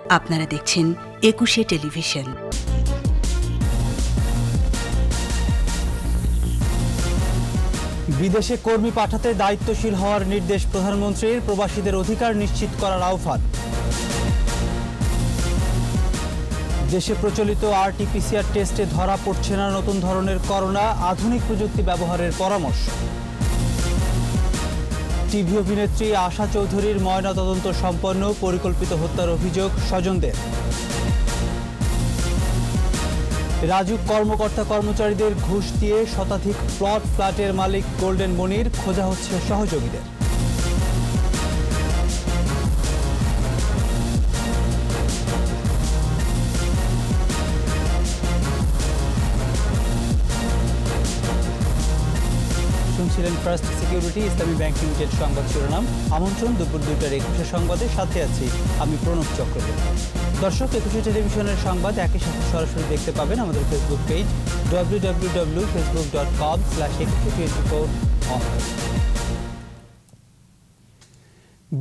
আপনারা দেখছেন একুশে টেলিভিশন। বিদেশে কর্মী পাঠাতে দায়িত্বশীল হওয়ার নির্দেশ প্রধানমন্ত্রীর, প্রবাসীদের অধিকার নিশ্চিত করার আহ্বান। দেশে প্রচলিত আরটিপিসিআর টেস্টে ধরা পড়ছে না নতুন ধরনের করোনা, আধুনিক প্রযুক্তি ব্যবহারের পরামর্শ। টিভি অভিনেত্রী আশা চৌধুরীর ময়নাতদন্ত সম্পন্ন, পরিকল্পিত হত্যার অভিযোগ স্বজনদের। রাজুক কর্মকর্তা কর্মচারীদের ঘুষ দিয়ে শতাধিক প্লট ফ্ল্যাটের মালিক গোল্ডেন মনির, খোঁজা হচ্ছে সহযোগীদের। শুনছিলেন First Security, Islami Bank Limited সংবাদ শিরোনাম, আমন্ত্রণ দুপুর দুইটার একুশে সংবাদে সাথে আছি আমি প্রণব চক্রবর্তী। দর্শক একুশে টেলিভিশনের সংবাদ একই সাথে সরাসরি দেখতে পাবেন আমাদের Facebook page W W W Facebook dot com slash Ekushey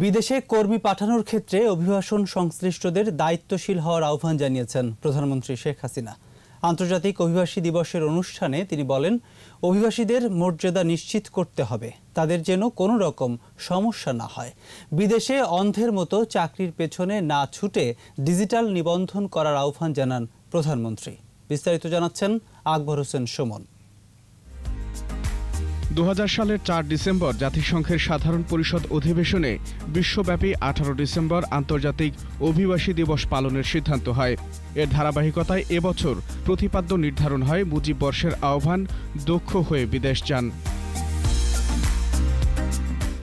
বিদেশে কর্মী পাঠানোর ক্ষেত্রে অভিবাসন সংশ্লিষ্টদের দায়িত্বশীল হওয়ার আহ্বান জানিয়েছেন প্রধানমন্ত্রী শেখ হাসিনা। আন্তর্জাতিক অভিবাসী দিবসের অনুষ্ঠানে তিনি বলেন অভিবাসীদের মর্যাদা নিশ্চিত করতে হবে। তাদের যেন কোনো রকম সমস্যা না হয়। বিদেশে অন্ধের মতো চাকরির পেছনে না ছুটে ডিজিটাল নিবন্ধন করার আহ্বান জানান প্রধানমন্ত্রী। বিস্তারিত জানাচ্ছেন আকবর হোসেন সুমন। দু হাজার সালের চার ডিসেম্বর জাতিসংঘের সাধারণ পরিষদ অধিবেশনে বিশ্বব্যাপী আঠারো ডিসেম্বর আন্তর্জাতিক অভিবাসী দিবস পালনের সিদ্ধান্ত হয়। এর ধারাবাহিকতায় এবছর প্রতিপাদ্য নির্ধারণ হয় মুজিব বর্ষের আহ্বান, দক্ষ হয়ে বিদেশ যান।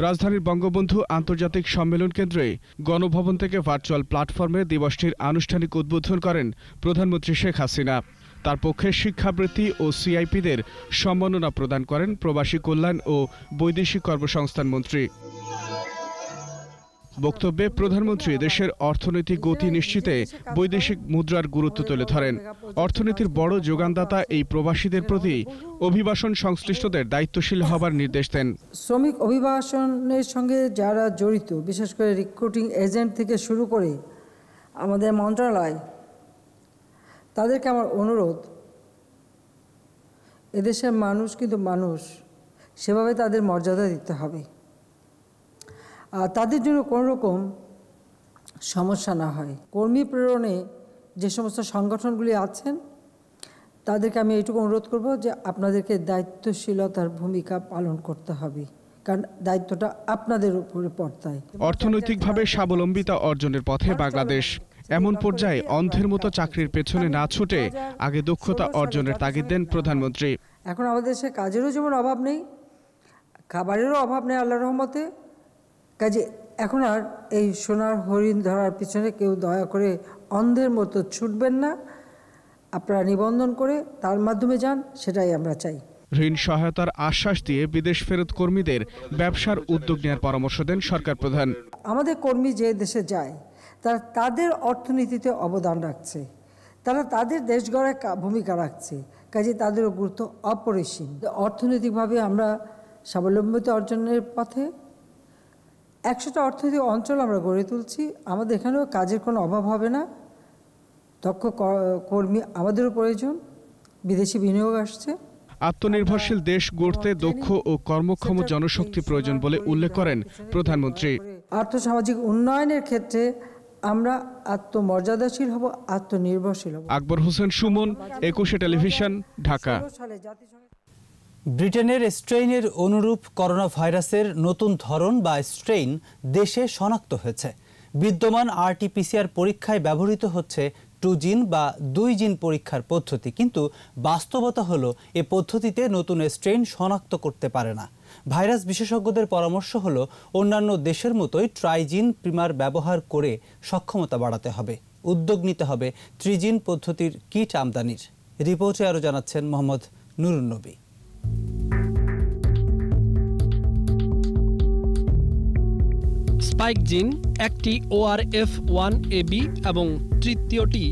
রাজধানীর বঙ্গবন্ধু আন্তর্জাতিক সম্মেলন কেন্দ্রে গণভবন থেকে ভার্চুয়াল প্ল্যাটফর্মে দিবসটির আনুষ্ঠানিক উদ্বোধন করেন প্রধানমন্ত্রী শেখ হাসিনা। তার পক্ষে শিক্ষাবৃত্তি ও সিআইপিদের সম্মাননা প্রদান করেন প্রবাসী কল্যাণ ও বৈদেশিক কর্মসংস্থান মন্ত্রী। বক্তব্যে প্রধানমন্ত্রী দেশের অর্থনৈতিক গতি নিশ্চিতে বৈদেশিক মুদ্রার গুরুত্ব তুলে ধরেন। অর্থনীতির বড় যোগানদাতা এই প্রবাসীদের প্রতি অভিবাসন সংশ্লিষ্টদের দায়িত্বশীল হবার নির্দেশ দেন। শ্রমিক অভিবাসনের সঙ্গে যারা জড়িত, বিশেষ করে রিক্রুটিং এজেন্ট থেকে শুরু করে আমাদের মন্ত্রণালয় তাদেরকে আমার অনুরোধ এদেশের মানুষ কিন্তু মানুষ সেভাবে তাদের মর্যাদা দিতে হবে। আর তাদের জন্য কোনো রকম সমস্যা না হয়। কর্মী প্রেরণে যে সমস্ত সংগঠনগুলি আছেন তাদেরকে আমি এইটুকু অনুরোধ করব যে আপনাদেরকে দায়িত্বশীলতার ভূমিকা পালন করতে হবে। কারণ দায়িত্বটা আপনাদের উপরে পড়তায়। অর্থনৈতিকভাবে স্বাবলম্বিতা অর্জনের পথে বাংলাদেশ এমন পর্যায়ে অন্ধের মতো চাকরির পেছনে না ছুটে আগে দক্ষতা অর্জনের তাগিদ দেন প্রধানমন্ত্রী। এখন আমাদের দেশে কাজেরও যেমন অভাব নেই খাবারেরও অভাব নেই আল্লাহ রহমতে। কাজে এখন আর এই সোনার হরিণ ধরার পিছনে কেউ দয়া করে অন্ধের মতো ছুটবেন না। আপনারা নিবন্ধন করে তার মাধ্যমে যান সেটাই আমরা চাই। ঋণ সহায়তার আশ্বাস দিয়ে বিদেশ ফেরত কর্মীদের ব্যবসার উদ্যোগ নেওয়ার পরামর্শ দেন সরকার প্রধান। আমাদের কর্মী যে দেশে যায় তারা তাদের অর্থনীতিতে অবদান রাখছে। তারা তাদের দেশ গড়ায় ভূমিকা রাখছে। কাজে তাদেরও গুরুত্ব অপরিসীম। অর্থনৈতিকভাবে আমরা স্বাবলম্বিতা অর্জনের পথে একশোটা অর্থনৈতিক অঞ্চল আমরা গড়ে তুলছি। আমাদের এখানেও কাজের কোনো অভাব হবে না। দক্ষ কর্মী আমাদেরও প্রয়োজন। বিদেশি বিনিয়োগ আসছে। আত্মনির্ভরশীল দেশ গড়তে দক্ষ ও কর্মক্ষম জনশক্তি প্রয়োজন বলে উল্লেখ করেন প্রধানমন্ত্রী। আর্থসামাজিক উন্নয়নের ক্ষেত্রে আমরা আত্মমর্যাদাশীল হব আত্মনির্ভরশীল হব। আকবর হোসেন সুমন একুশে টেলিভিশন ঢাকা। ব্রিটেনের স্ট্রেইনের অনুরূপ করোনা ভাইরাসের নতুন ধরন বা স্ট্রেইন দেশে শনাক্ত হয়েছে। বিদ্যমান আরটিপিসিআর পরীক্ষায় ব্যবহৃত হচ্ছে টু জিন বা দুই জিন পরীক্ষার পদ্ধতি কিন্তু বাস্তবতা হলো এ পদ্ধতিতে নতুন স্ট্রেইন শনাক্ত করতে পারে না। ভাইরাস বিশেষজ্ঞদের পরামর্শ হল, অন্যান্য দেশের মতোই ট্রাইজিন প্রিমার ব্যবহার করে সক্ষমতা বাড়াতে হবে। উদ্যোগ নিতে হবে ত্রিজিন পদ্ধতির কিট আমদানির। রিপোর্টে আরও জানাচ্ছেন মোহাম্মদ নুরুন্নবী স্পাইক জিন একটি ওআরএফ ওয়ান এবি এবং তৃতীয়টি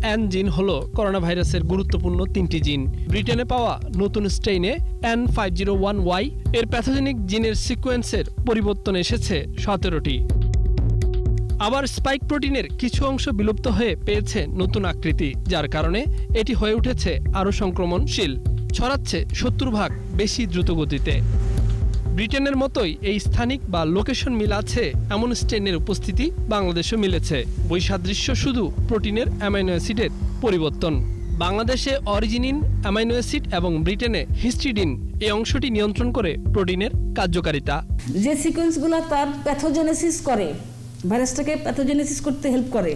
অ্যান জিন হল করোনা ভাইরাসের গুরুত্বপূর্ণ তিনটি জিন। ব্রিটেনে পাওয়া নতুন স্টেইনে N five zero one Y এর প্যাথোজেনিক জিনের সিকোয়েন্সের পরিবর্তন এসেছে সতেরোটি। আবার স্পাইক প্রোটিনের কিছু অংশ বিলুপ্ত হয়ে পেয়েছে নতুন আকৃতি, যার কারণে এটি হয়ে উঠেছে আরও সংক্রমণশীল, ছড়াচ্ছে সত্তর ভাগ বেশি দ্রুতগতিতে। ব্রিটেনের মতোই এই স্থানিক বা লোকেশন মিল আছে, এমন স্ট্রেনের উপস্থিতি বাংলাদেশেও মিলেছে। বৈসাদৃশ্য শুধু প্রোটিনের অ্যামাইনো অ্যাসিডের পরিবর্তন। বাংলাদেশে অরিজিনিন, অ্যামাইনো অ্যাসিড এবং ব্রিটেনে হিস্টিডিন এই অংশটি নিয়ন্ত্রণ করে প্রোটিনের কার্যকারিতা। যে সিকোয়েন্সগুলো তার প্যাথোজেনেসিস করে, ভাইরাসটাকে প্যাথোজেনেসিস করতে হেল্প করে,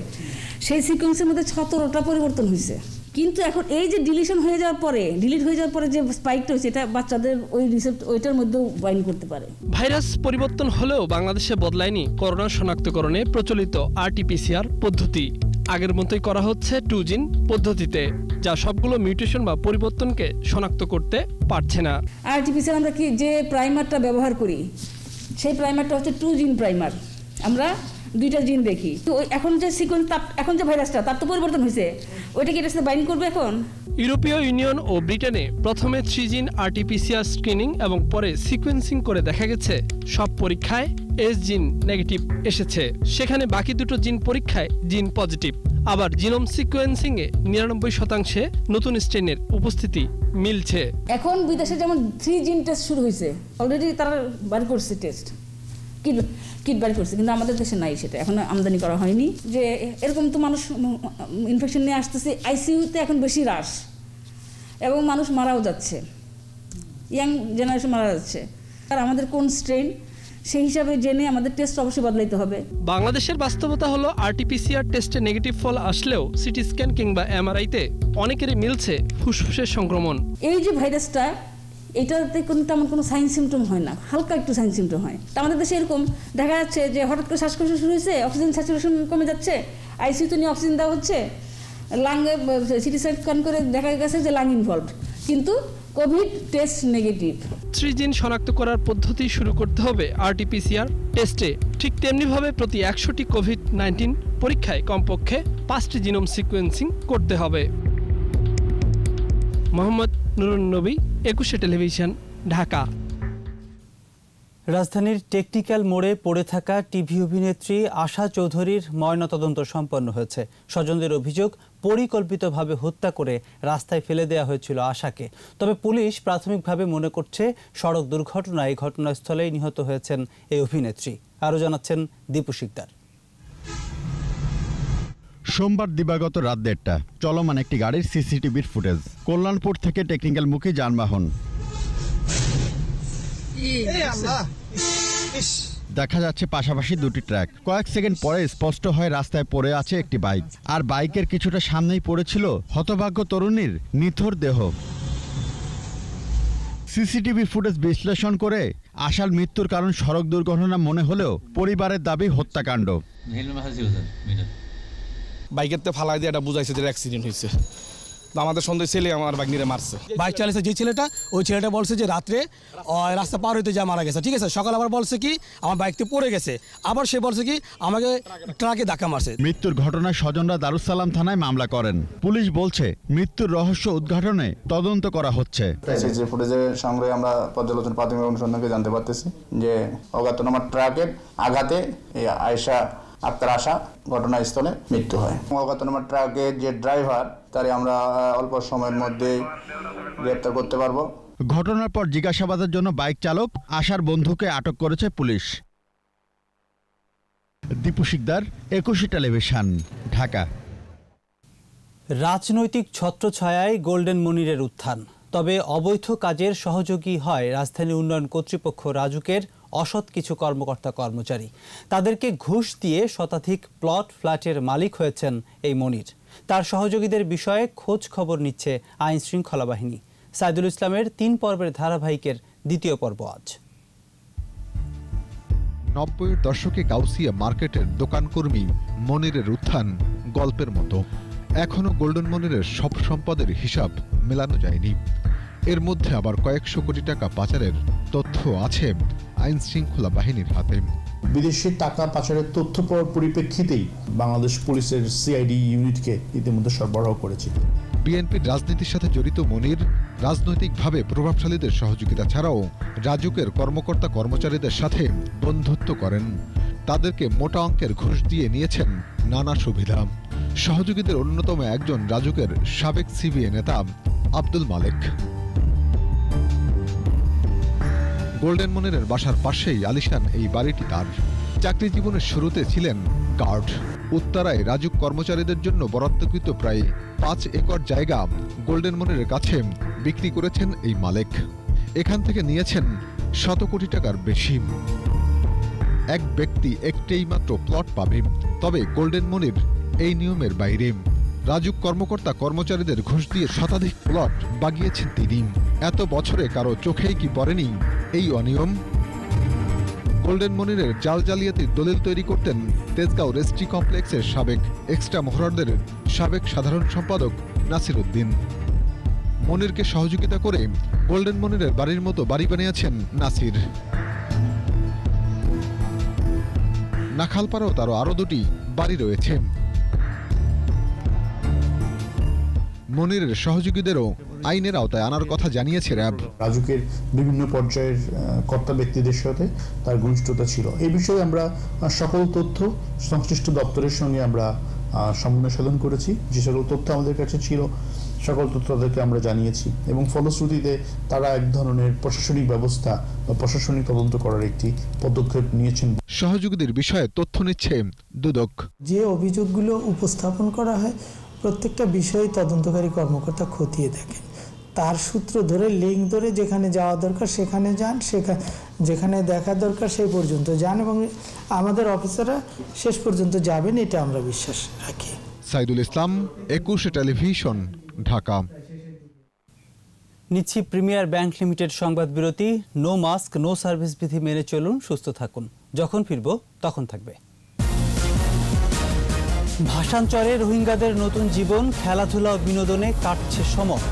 সেই সিকোয়েন্সের মধ্যে সতেরোটা পরিবর্তন হয়েছে কিন্তু এখন এই যে ডিলিশন হয়ে যাওয়ার পরে ডিলিট হয়ে যাওয়ার পরে যে স্পাইকটা হয়েছে এটা বাচ্চাদের ওই রিসেপ্ট ওইটার মধ্যেও বাইন্ড করতে পারে। ভাইরাস পরিবর্তন হলেও বাংলাদেশে বদলায়নি করোনা শনাক্তকরণে প্রচলিত আরটিপিসিআর পদ্ধতি। আগের মতোই করা হচ্ছে টু জিন পদ্ধতিতে যা সবগুলো মিউটেশন বা পরিবর্তনকে শনাক্ত করতে পারছে না। আরটিপিসিআর আমরা কি যে প্রাইমারটা ব্যবহার করি সেই প্রাইমারটা হচ্ছে টু জিন প্রাইমার আমরা দুইটা জিন দেখি। তো এখন যে সিকোয়েন্স এখন যে ভাইরাসটা তার তো পরিবর্তন হয়েছে ওইটা কি এটার সাথে বাইন্ড করবে এখন? ইউরোপীয় ইউনিয়ন ও ব্রিটেনে প্রথমে থ্রি জিন আরটিপিসিআর স্ক্রিনিং এবং পরে সিকোয়েন্সিং করে দেখা গেছে। সব পরীক্ষায় এস জিন নেগেটিভ এসেছে। সেখানে বাকি দুটো জিন পরীক্ষায় জিন পজিটিভ আবার জিনোম সিকোয়েন্সিংয়ে নিরানব্বই শতাংশে নতুন স্ট্রেনের উপস্থিতি মিলছে। এখন বিদেশে যেমন থ্রি জিন টেস্ট শুরু হয়েছে অলরেডি তারা বার করছে টেস্ট কিট কিট বার করছে কিন্তু আমাদের দেশে নাই সেটা। এখন আমদানি করা হয়নি। যে এরকম তো মানুষ ইনফেকশন নিয়ে আসতেছে আইসিইউতে এখন বেশি হ্রাস এবং মানুষ মারাও যাচ্ছে। ইয়াং জেনারেশন মারা যাচ্ছে। আর আমাদের কোন স্ট্রেন সেই হিসাবে জেনে আমাদের টেস্ট অবশ্যই বদলাইতে হবে। বাংলাদেশের বাস্তবতা হলো আরটিপিসিআর টেস্টে নেগেটিভ ফল আসলেও সিটি স্ক্যান কিংবা এমআরআইতে অনেকেরই মিলছে ফুসফুসের সংক্রমণ। এই যে ভাইরাসটা এটাতে কোনো তেমন কোনো সাইন সিমটম হয় না, হালকা একটু সাইন সিমটম হয়। তা আমাদের দেশে এরকম, দেখা যাচ্ছে যে হঠাৎ করে শ্বাসকষ্ট শুরু হয়েছে অক্সিজেন স্যাচুরেশন কমে যাচ্ছে আইসিইউতে নিয়ে অক্সিজেন দেওয়া হচ্ছে লাঙ্গে সিটি স্ক্যান করে দেখা গেছে যে লাং ইনভলভ কিন্তু COVID test negative three gene শনাক্ত করার পদ্ধতি শুরু করতে হবে আরটিপিসিআর টেস্টে ঠিক তেমনিভাবে প্রতি একশোটি কোভিড নাইন্টিন পরীক্ষায় কমপক্ষে পাঁচটি জিনোম সিকোয়েন্সিং করতে হবে। মোহাম্মদ নুরুন নবী একুশে টেলিভিশন, ঢাকা। রাজধানীর টেকনিক্যাল মোড়ে পড়ে থাকা টিভি অভিনেত্রী আশা চৌধুরীর ময়নাতদন্ত সম্পন্ন হয়েছে। স্বজনদের অভিযোগ, পরিকল্পিতভাবে হত্যা করে রাস্তায় ফেলে দেওয়া হয়েছিল আশাকে। তবে পুলিশ প্রাথমিকভাবে মনে করছে, সড়ক দুর্ঘটনায় ঘটনাস্থলেই নিহত হয়েছেন এই অভিনেত্রী। আরও জানাচ্ছেন দীপু শিকদার। সোমবার দিবাগত রাত দেড়টা চলমান একটি গাড়ির সিসিটিভির ফুটেজ। কল্যাণপুর থেকে টেকনিক্যাল মুখী যানবাহন। দেখা যাচ্ছে পাশাপাশি দুটি ট্র্যাক। কয়েক সেকেন্ড পরে স্পষ্ট হয় রাস্তায় পড়ে আছে একটি বাইক। আর বাইকের কিছুটা সামনেই পড়েছিল হতভাগ্য তরুণীর নিথর দেহ। সিসিটিভি ফুটেজ বিশ্লেষণ করে আশার মৃত্যুর কারণ সড়ক দুর্ঘটনা মনে হলেও পরিবারের দাবি হত্যাকাণ্ড। বাইকের তে ফালাই দিয়ে এটা বুঝাইছে যে অ্যাক্সিডেন্ট হয়েছে আমাদের সন্দেহ ছেলে আমার বাইক নিয়ে মারছে। বাইক চালিয়েছে যে ছেলেটা ওই ছেলেটা বলছে যে রাত্রে রাস্তা পার হইতে যা মারা গেছে ঠিক আছে? সকাল আবার বলছে কি আমার বাইকতে পড়ে গেছে। আবার সে বলছে কি আমাকে ট্রাকে ধাক্কা মারছে। মৃত্যুর ঘটনায় স্বজনরা দারুসালাম থানায় মামলা করেন। পুলিশ বলছে মৃত্যুর রহস্য উদ্ঘাটনে তদন্ত করা হচ্ছে। সিসি ফুটেজের সংগ্রহে আমরা পর্যালোচনা প্রাথমিক অনুসন্ধানকে জানতে পারতেছি যে অজ্ঞাতনামা ট্রাকের আঘাতে এই আয়সা আক্তার আশা ঘটনাস্থলে মৃত্যু হয়। অজ্ঞাতনামা ট্রাকের যে ড্রাইভার তারে আমরা অল্প সময়ের মধ্যে গ্রেপ্তার করতে পারব। ঘটনার পর জিজ্ঞাসাবাদের জন্য বাইক চালক আশার বন্ধুকে আটক করেছে পুলিশ। দীপু শিকদার একুশে টেলিভিশন ঢাকা। রাজনৈতিক ছত্রছায়ায় গোল্ডেন মনিরের উত্থান। তবে অবৈধ কাজের সহযোগী হয় রাজধানী উন্নয়ন কর্তৃপক্ষ রাজুকের অসৎ কিছু কর্মকর্তা কর্মচারী। তাদেরকে ঘুষ দিয়ে শতাধিক প্লট ফ্ল্যাটের মালিক হয়েছেন এই মনির। তার সহযোগীদের বিষয়ে খোঁজ খবর নিচ্ছে আইন শৃঙ্খলা বাহিনী। সাইদুল ইসলামের তিন পর্বের ধারাবাহিকের দ্বিতীয় পর্ব আজ। নব্বইয়ের দশকে গাউসিয়া মার্কেটের দোকানকর্মী মনিরের উত্থান গল্পের মতো। এখনও গোল্ডেন মনিরের সব সম্পদের হিসাব মেলানো যায়নি। এর মধ্যে আবার কয়েকশো কোটি টাকা পাচারের তথ্য আছে। আইন শৃঙ্খলা বাহিনীর হাতে। বিদেশি টাকা পাচারের তথ্য পাওয়ার পরিপ্রেক্ষিতেই বাংলাদেশ পুলিশের সিআইডি ইউনিটকে ইতিমধ্যে সরবরাহ করেছে। বিএনপির রাজনীতির সাথে জড়িত মনির রাজনৈতিকভাবে প্রভাবশালীদের সহযোগিতা ছাড়াও রাজুকের কর্মকর্তা কর্মচারীদের সাথে বন্ধুত্ব করেন। তাদেরকে মোটা অঙ্কের ঘুষ দিয়ে নিয়েছেন নানা সুবিধা। সহযোগীদের অন্যতম একজন রাজুকের সাবেক সিবিএ নেতা আব্দুল মালেক। গোল্ডেন মনিরের বাসার পাশেই আলিশান এই বাড়িটি তার। চাকরি জীবনের শুরুতে ছিলেন গার্ড উত্তরায় রাজুক কর্মচারীদের জন্য বরাদ্দকৃত প্রায় পাঁচ একর জায়গা গোল্ডেন মনিরের কাছে বিক্রি করেছেন এই মালেক। এখান থেকে নিয়েছেন শত কোটি টাকার বেশি। এক ব্যক্তি একটাই মাত্র প্লট পাবে, তবে গোল্ডেন মনির এই নিয়মের বাইরে। রাজুক কর্মকর্তা কর্মচারীদের ঘুষ দিয়ে শতাধিক প্লট বাগিয়েছেন তিনি। এত বছরে কারও চোখেই কি পড়েনি এই অনিয়ম? গোল্ডেন মনিরের জাল জালিয়াতির দলিল তৈরি করতেন তেজগাঁও রেস্ট্রি কমপ্লেক্সের সাবেক এক্সট্রা মহরদের সাবেক সাধারণ সম্পাদক নাসির উদ্দিন। মনিরকে সহযোগিতা করে গোল্ডেন মনিরের বাড়ির মতো বাড়ি বানিয়েছেন নাসির। নাখালপাড়াও তারও আরও দুটি বাড়ি রয়েছে। মনিরের সহযোগীদেরও আইনের আওতায় আনার কথা জানিয়েছে র্যাব। রাজুকের বিভিন্ন পর্যায়ের কর্তা ব্যক্তিদের সাথে তার ঘনিষ্ঠতা ছিল। এই বিষয়ে আমরা সকল তথ্য সংশ্লিষ্ট দপ্তরের সঙ্গে আমরা আহ, সমন্বয় সাধন করেছি। যে সকল তথ্য আমাদের কাছে ছিল সকল তথ্য তাদেরকে আমরা জানিয়েছি এবং ফলশ্রুতিতে তারা এক ধরনের প্রশাসনিক ব্যবস্থা বা প্রশাসনিক তদন্ত করার একটি পদক্ষেপ নিয়েছেন। সহযোগীদের বিষয়ে তথ্য নিচ্ছে দুদক। যে অভিযোগগুলো উপস্থাপন করা হয় প্রত্যেকটা বিষয়ে তদন্তকারী কর্মকর্তা খতিয়ে দেখেন। তার সূত্র ধরে লিঙ্ক ধরে যেখানে যাওয়া দরকার সেখানে যান সেখানে যেখানে দেখা দরকার সেই পর্যন্ত যান এবং আমাদের অফিসাররা শেষ পর্যন্ত যাবেন এটা আমরা বিশ্বাস রাখি। সাইদুল ইসলাম একুশে টেলিভিশন ঢাকা। নিচ্ছি প্রিমিয়ার ব্যাংক লিমিটেড সংবাদ বিরতি। নো মাস্ক নো সার্ভিস বিধি মেনে চলুন সুস্থ থাকুন। যখন ফিরব তখন থাকবে। ভাষাঞ্চরে রোহিঙ্গাদের নতুন জীবন খেলাধুলা ও বিনোদনে কাটছে সময়।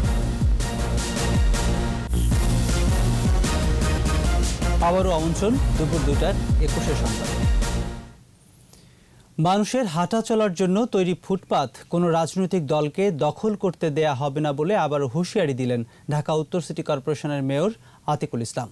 আবারও আমন্ত্রণ দুপুর দুটার একুশে সংবাদ মানুষের হাঁটা চলার জন্য তৈরি ফুটপাত কোনো রাজনৈতিক দলকে দখল করতে দেয়া হবে না বলে আবার হুঁশিয়ারি দিলেন ঢাকা উত্তর সিটি কর্পোরেশনের মেয়র আতিকুল ইসলাম।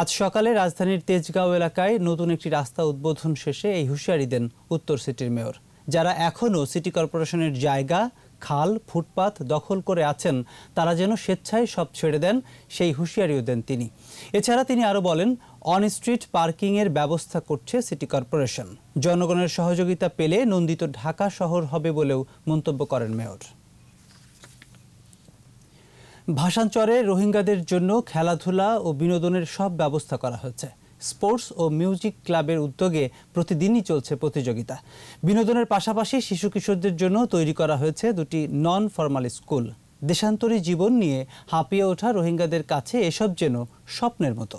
আজ সকালে রাজধানীর তেজগাঁও এলাকায় নতুন একটি রাস্তা উদ্বোধন শেষে এই হুঁশিয়ারি দেন উত্তর সিটির মেয়র, যারা এখনও সিটি কর্পোরেশনের জায়গা খাল, ফুটপাত দখল করে আছেন, তারা যেন স্বেচ্ছায় সব ছেড়ে দেন, সেই হুঁশিয়ারিও দেন তিনি। এছাড়া তিনি আরও বলেন অন স্ট্রিট পার্কিংয়ের ব্যবস্থা করছে সিটি কর্পোরেশন জনগণের সহযোগিতা পেলে নন্দিত ঢাকা শহর হবে বলেও মন্তব্য করেন মেয়র। ভাষাঞ্চরে রোহিঙ্গাদের জন্য খেলাধুলা ও বিনোদনের সব ব্যবস্থা করা হয়েছে। স্পোর্টস ও মিউজিক ক্লাবের উদ্যোগে প্রতিদিনই চলছে প্রতিযোগিতা। বিনোদনের পাশাপাশি শিশু কিশোরদের জন্য তৈরি করা হয়েছে দুটি নন ফর্মাল স্কুল দেশান্তরী জীবন নিয়ে হাঁপিয়ে ওঠা রোহিঙ্গাদের কাছে এসব যেন স্বপ্নের মতো।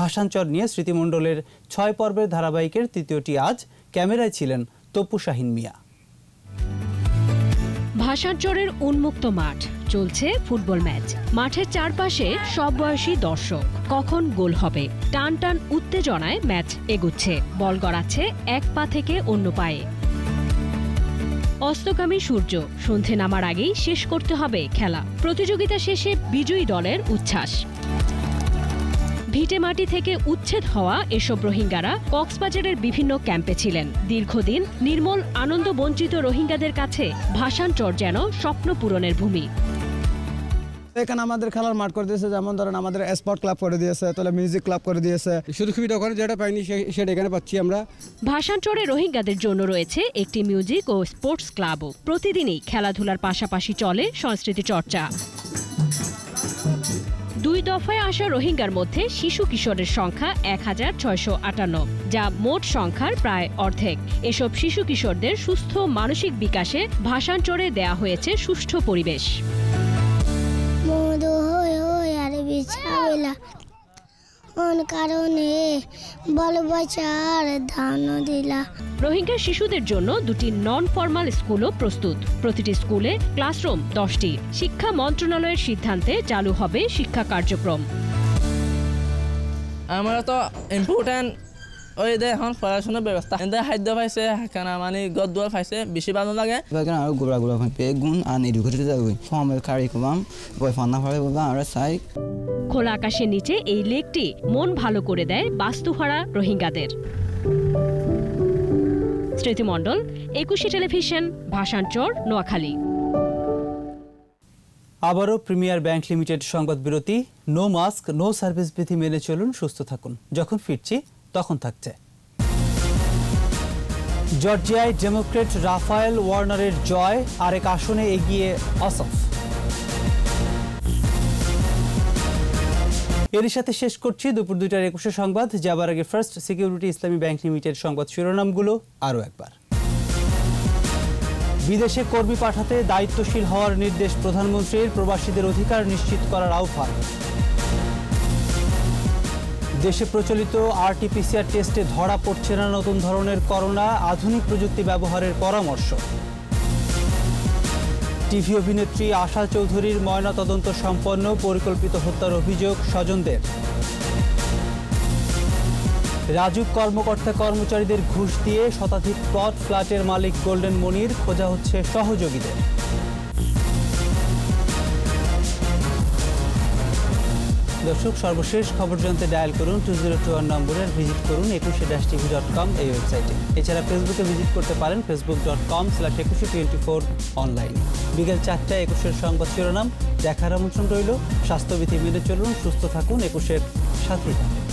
ভাষাঞ্চর নিয়ে স্মৃতিমণ্ডলের ছয় পর্বের ধারাবাহিকের তৃতীয়টি আজ ক্যামেরায় ছিলেন তপু শাহিন মিয়া। ভাষাঞ্চরের উন্মুক্ত মাঠ। চলছে ফুটবল ম্যাচ। মাঠের চারপাশে সব বয়সী দর্শক কখন গোল হবে? টান টান উত্তেজনায় ম্যাচ এগুচ্ছে। বল গড়াচ্ছে এক পা থেকে অন্য পায়ে। অস্তগামী সূর্য, সন্ধে নামার আগেই শেষ করতে হবে খেলা। প্রতিযোগিতা শেষে বিজয়ী দলের উচ্ছ্বাস। ভিটেমাটি থেকে উচ্ছেদ হওয়া এসব রোহিঙ্গারা কক্সবাজারের বিভিন্ন ক্যাম্পে ছিলেন। দীর্ঘদিন নির্মল আনন্দ বঞ্চিত রোহিঙ্গাদের কাছে ভাষাঞ্চর যেন স্বপ্ন পূরণের ভূমি। এখানে আমাদের খেলার মাঠ করে দিয়েছে যেমন ধরেন আমাদের স্পোর্ট ক্লাব করে দিয়েছে তাহলে মিউজিক ক্লাব করে দিয়েছে। সুযোগ সুবিধা ওখানে যেটা পাইনি সেটা এখানে পাচ্ছি আমরা। ভাষাঞ্চরে রোহিঙ্গাদের জন্য রয়েছে একটি মিউজিক ও স্পোর্টস ক্লাবও প্রতিদিনই খেলাধুলার পাশাপাশি চলে সংস্কৃতি চর্চা। দুই দফায় আসা রোহিঙ্গার মধ্যে শিশু কিশোরের সংখ্যা এক হাজার ছয়শো আটান্ন, যা মোট সংখ্যার প্রায় অর্ধেক। এসব শিশু কিশোরদের সুস্থ মানসিক বিকাশে ভাষাঞ্চরে দেয়া হয়েছে সুষ্ঠু পরিবেশ মধু হয়ে হয়ে আরে বিছাবেলা কোন কারণে বলবচার ধান দিলা। রোহিঙ্গা শিশুদের জন্য দুটি নন ফর্মাল স্কুলও প্রস্তুত। প্রতিটি স্কুলে ক্লাসরুম দশটি। শিক্ষা মন্ত্রণালয়ের সিদ্ধান্তে চালু হবে শিক্ষা কার্যক্রম। আমরা তো ইম্পর্টেন্ট ওই দে এখন পড়াশোনার ব্যবস্থা এদের খাদ্য পাইছে খানা মানে গদ দুয়ার পাইছে বেশি ভালো লাগে gura gura fan pegun an educated da wi. Formal curriculum boy fanna fare ba ara sai. খোলা আকাশের নিচে এই লেকটি মন ভালো করে দেয় বাস্তুহারা রোহিঙ্গাদের স্মৃতি মণ্ডল একুশে টেলিভিশন ভাষাঞ্চর নোয়াখালী। আবারও প্রিমিয়ার ব্যাংক লিমিটেড সংবাদ বিরতি। নো মাস্ক নো সার্ভিস বিধি মেনে চলুন সুস্থ থাকুন। যখন ফিরছি তখন থাকছে। জর্জিয়ায় ডেমোক্রেট রাফায়েল ওয়ার্নারের জয়, আরেক আসনে এগিয়ে অসফ। এরই সাথে শেষ করছি দুপুর দুইটার একুশে সংবাদ। যাবার আগে First Security Islami Bank Limited সংবাদ শিরোনামগুলো আরও একবার। বিদেশে কর্মী পাঠাতে দায়িত্বশীল হওয়ার নির্দেশ প্রধানমন্ত্রীর, প্রবাসীদের অধিকার নিশ্চিত করার আহ্বান। দেশে প্রচলিত আরটিপিসিআর টেস্টে ধরা পড়ছে না নতুন ধরনের করোনা, আধুনিক প্রযুক্তি ব্যবহারের পরামর্শ। টিভি অভিনেত্রী আশা চৌধুরীর ময়নাতদন্ত সম্পন্ন, পরিকল্পিত হত্যার অভিযোগ স্বজনদের। রাজুক কর্মকর্তা কর্মচারীদের ঘুষ দিয়ে শতাধিক প্লট ফ্ল্যাটের মালিক গোল্ডেন মনির, খোঁজা হচ্ছে সহযোগীদের। দর্শক, সর্বশেষ খবর জানতে ডায়াল করুন টু জিরো টু ওয়ান নম্বরে ভিজিট করুন Ekushey dash TV dot com এই ওয়েবসাইটে। এছাড়া ফেসবুকে ভিজিট করতে পারেন Facebook dot com slash Ekushey twenty four online. বিকেল চারটায় একুশের সংবাদ শিরোনাম। দেখার আমন্ত্রণ রইল। স্বাস্থ্যবিধি মেনে চলুন, সুস্থ থাকুন একুশের সাথেই থাকুন।